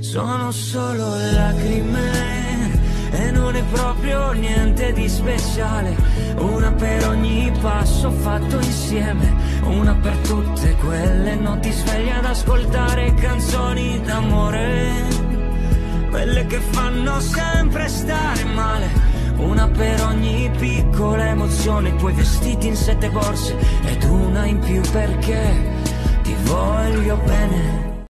sono solo lacrime e non è proprio niente di speciale. Una per ogni passo fatto insieme, una per tutte quelle notti sveglie ad ascoltare canzoni d'amore, quelle che fanno sempre stare male. Una per ogni piccola emozione, tuoi vestiti in sette borse ed una in più perché ti voglio bene